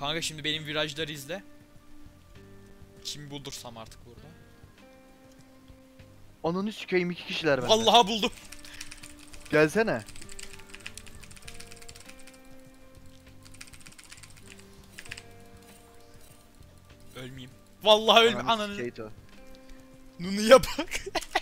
Kanka şimdi benim virajları izle. Kim buldursam artık burada. Ananı sikeyim iki kişiler bende. Vallahi buldum. Gelsene. Ölmeyeyim. Vallahi ölme. Ananı Ananı. sikeyim bak.